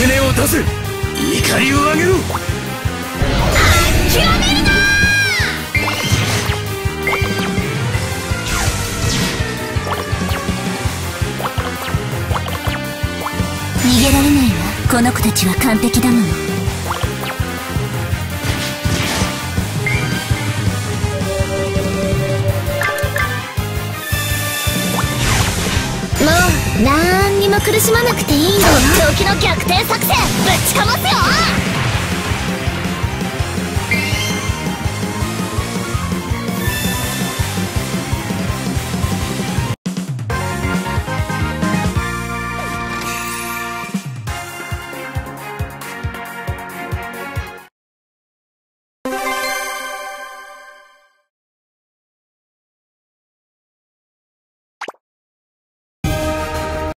胸を出せ。怒りを上げろ。諦めるな！逃げられないわ。この子たちは完璧だもの。もう何にも苦しまなくていいんだよ時の逆転作戦ぶちかますよ